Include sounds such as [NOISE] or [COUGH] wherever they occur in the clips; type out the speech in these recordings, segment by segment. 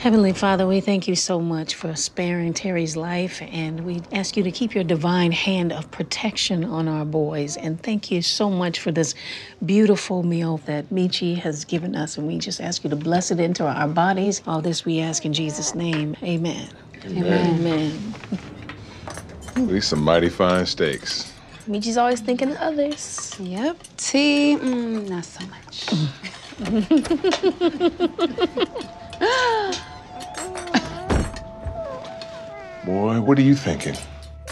Heavenly Father, we thank you so much for sparing Terry's life, and we ask you to keep your divine hand of protection on our boys. And thank you so much for this beautiful meal that Meech has given us, and we just ask you to bless it into our bodies. All this we ask in Jesus' name. Amen. Amen. Amen. These some mighty fine steaks. Meech's always thinking of others. Yep. Tea, mm, not so much. [LAUGHS] Boy, what are you thinking?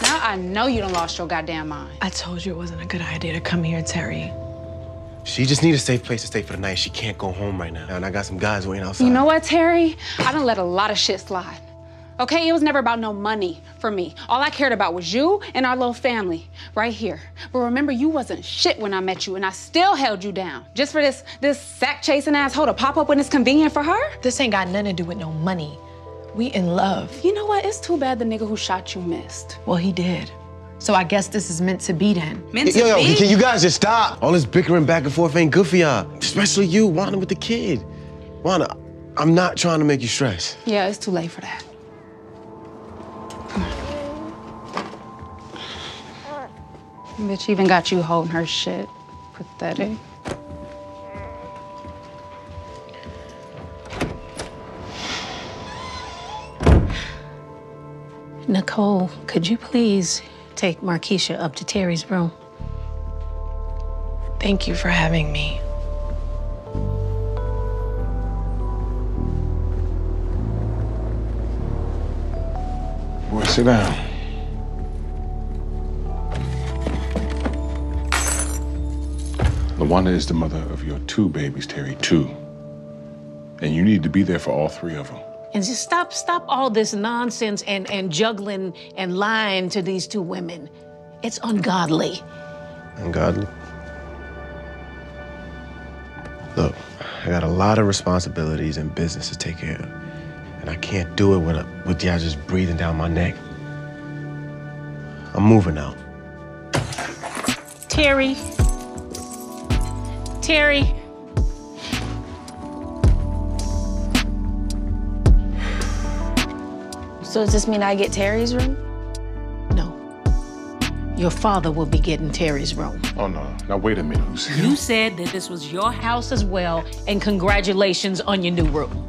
now I know you done lost your goddamn mind. I told you it wasn't a good idea to come here, Terry. She just need a safe place to stay for the night. She can't go home right now. And I got some guys waiting outside. You know what, Terry? I done let a lot of shit slide. Okay, it was never about no money for me. All I cared about was you and our little family right here. But remember, you wasn't shit when I met you, and I still held you down just for this this sack chasing asshole to pop up when it's convenient for her. This ain't got nothing to do with no money. We in love. You know what? It's too bad the nigga who shot you missed. Well, he did. So I guess this is meant to be then. Meant Yo, yo, can you guys just stop? All this bickering back and forth ain't good for y'all. Especially you, Wanda, with the kid. Wanda, I'm not trying to make you stress. Yeah, it's too late for that. Bitch even got you holding her shit. Pathetic. Nicole, could you please take Markeisha up to Terry's room? Thank you for having me. Boy, sit down. Lawanda is the mother of your two babies, Terry. Two. And you need to be there for all three of them. And just stop, stop all this nonsense and, and juggling and lying to these two women. It's ungodly. Ungodly. Look, I got a lot of responsibilities and business to take care of. And I can't do it with, a, with y'all just breathing down my neck. I'm moving out. Terry. Terry. So does this mean I get Terry's room? No. Your father will be getting Terry's room. Oh, no. Now, wait a minute, Lucy. You said that this was your house as well, and congratulations on your new room.